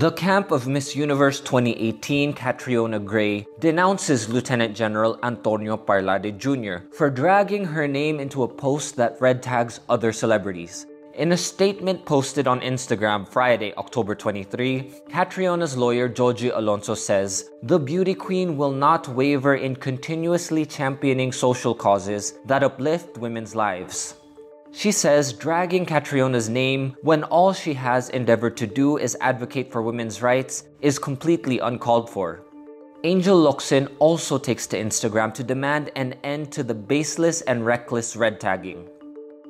The camp of Miss Universe 2018 Catriona Gray denounces Lieutenant General Antonio Parlade Jr. for dragging her name into a post that red tags other celebrities. In a statement posted on Instagram Friday, October 23, Catriona's lawyer Joji Alonso says, The beauty queen will not waver in continuously championing social causes that uplift women's lives. She says dragging Catriona's name when all she has endeavored to do is advocate for women's rights is completely uncalled for. Angel Locsin also takes to Instagram to demand an end to the baseless and reckless red tagging.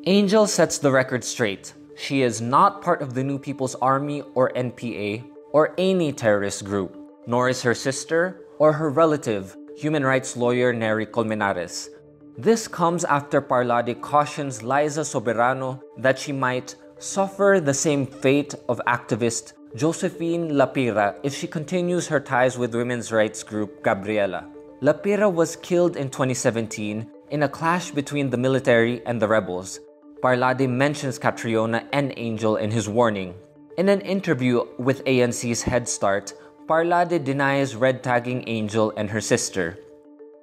Angel sets the record straight. She is not part of the New People's Army or NPA or any terrorist group, nor is her sister or her relative, human rights lawyer Neri Colmenares, this comes after Parlade cautions Liza Soberano that she might suffer the same fate of activist Josephine Lapira if she continues her ties with women's rights group Gabriela. Lapira was killed in 2017 in a clash between the military and the rebels. Parlade mentions Catriona and Angel in his warning. In an interview with ANC's Head Start, Parlade denies red tagging Angel and her sister.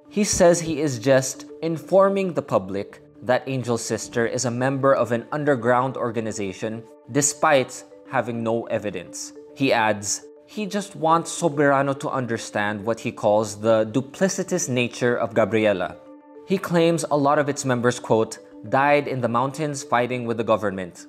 He says he is just informing the public that Angel's sister is a member of an underground organization despite having no evidence. He adds, he just wants Soberano to understand what he calls the duplicitous nature of Gabriela. He claims a lot of its members, quote, died in the mountains fighting with the government.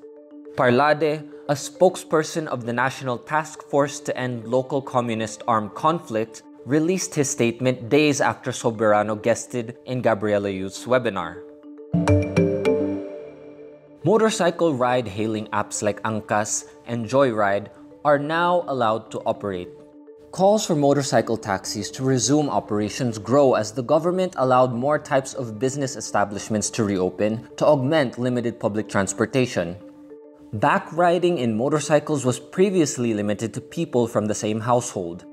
Parlade, a spokesperson of the National Task Force to End Local Communist Armed Conflict, released his statement days after Soberano guested in Gabriela Youth's webinar. Motorcycle ride-hailing apps like Angkas and Joyride are now allowed to operate. Calls for motorcycle taxis to resume operations grow as the government allowed more types of business establishments to reopen to augment limited public transportation. Back riding in motorcycles was previously limited to people from the same household.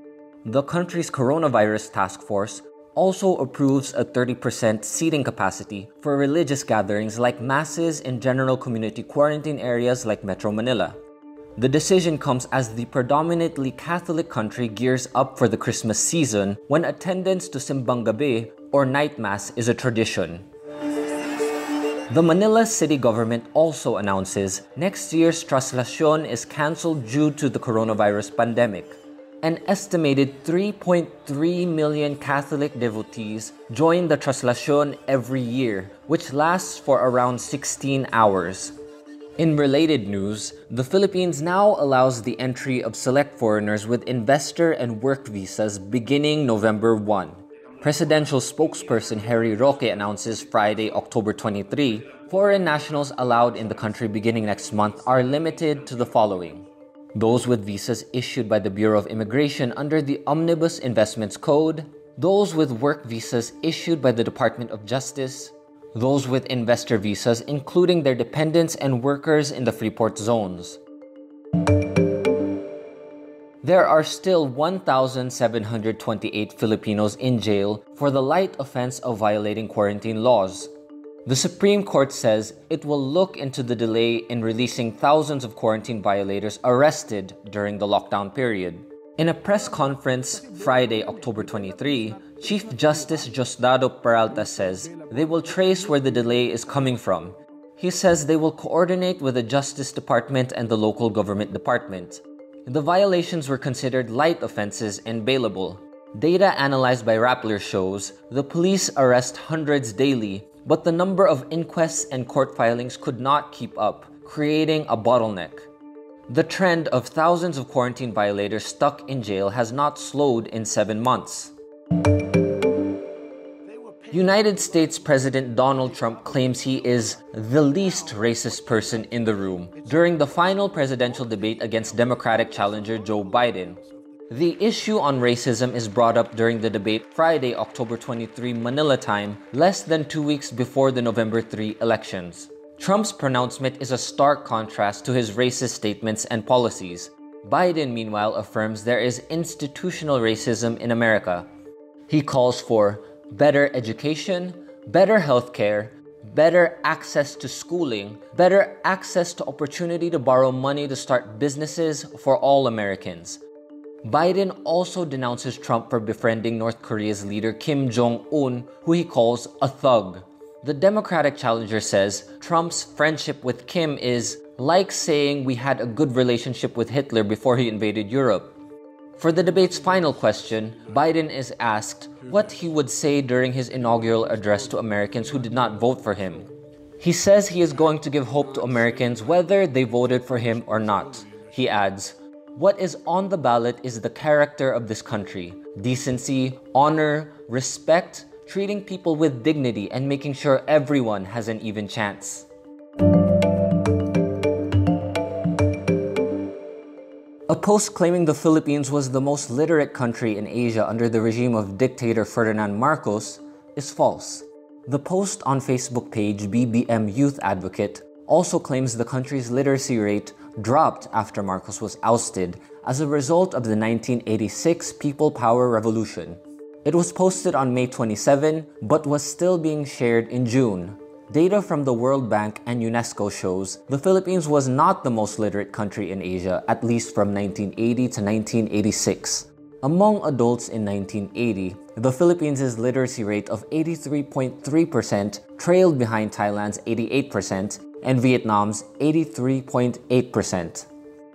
The country's coronavirus task force also approves a 30% seating capacity for religious gatherings like masses in general community quarantine areas like Metro Manila. The decision comes as the predominantly Catholic country gears up for the Christmas season when attendance to Simbang Gabi or night mass is a tradition. The Manila city government also announces next year's traslacion is cancelled due to the coronavirus pandemic. An estimated 3.3 million Catholic devotees join the Traslacion every year, which lasts for around 16 hours. In related news, the Philippines now allows the entry of select foreigners with investor and work visas beginning November 1. Presidential spokesperson Harry Roque announces Friday, October 23, foreign nationals allowed in the country beginning next month are limited to the following those with visas issued by the Bureau of Immigration under the Omnibus Investments Code, those with work visas issued by the Department of Justice, those with investor visas including their dependents and workers in the Freeport zones. There are still 1,728 Filipinos in jail for the light offense of violating quarantine laws. The Supreme Court says it will look into the delay in releasing thousands of quarantine violators arrested during the lockdown period. In a press conference Friday, October 23, Chief Justice Diosdado Peralta says they will trace where the delay is coming from. He says they will coordinate with the Justice Department and the local government department. The violations were considered light offenses and bailable. Data analyzed by Rappler shows the police arrest hundreds daily but the number of inquests and court filings could not keep up, creating a bottleneck. The trend of thousands of quarantine violators stuck in jail has not slowed in seven months. United States President Donald Trump claims he is the least racist person in the room during the final presidential debate against Democratic challenger Joe Biden, the issue on racism is brought up during the debate Friday, October 23 Manila time, less than two weeks before the November 3 elections. Trump's pronouncement is a stark contrast to his racist statements and policies. Biden, meanwhile, affirms there is institutional racism in America. He calls for better education, better healthcare, better access to schooling, better access to opportunity to borrow money to start businesses for all Americans, Biden also denounces Trump for befriending North Korea's leader Kim Jong un, who he calls a thug. The Democratic challenger says Trump's friendship with Kim is like saying we had a good relationship with Hitler before he invaded Europe. For the debate's final question, Biden is asked what he would say during his inaugural address to Americans who did not vote for him. He says he is going to give hope to Americans whether they voted for him or not. He adds, What is on the ballot is the character of this country decency, honor, respect, treating people with dignity, and making sure everyone has an even chance. A post claiming the Philippines was the most literate country in Asia under the regime of dictator Ferdinand Marcos is false. The post on Facebook page BBM Youth Advocate also claims the country's literacy rate dropped after Marcos was ousted as a result of the 1986 People Power Revolution. It was posted on May 27 but was still being shared in June. Data from the World Bank and UNESCO shows the Philippines was not the most literate country in Asia, at least from 1980 to 1986. Among adults in 1980, the Philippines' literacy rate of 83.3% trailed behind Thailand's 88% and Vietnam's 83.8%.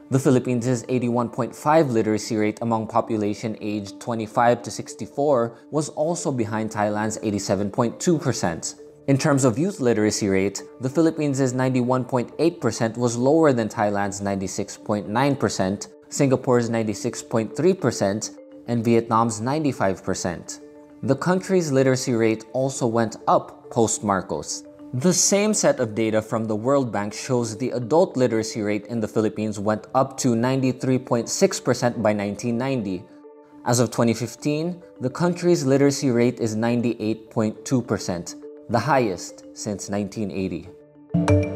The Philippines' 81.5 literacy rate among population aged 25 to 64 was also behind Thailand's 87.2%. In terms of youth literacy rate, the Philippines' 91.8% was lower than Thailand's 96.9%, Singapore's 96.3%, and Vietnam's 95%. The country's literacy rate also went up post Marcos. The same set of data from the World Bank shows the adult literacy rate in the Philippines went up to 93.6% by 1990. As of 2015, the country's literacy rate is 98.2%, the highest since 1980.